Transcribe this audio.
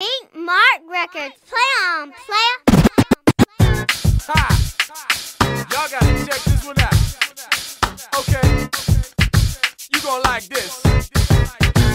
Ink Mark Records. Play on, player. Ha! Y'all gotta check this one out. Okay, you gonna like this.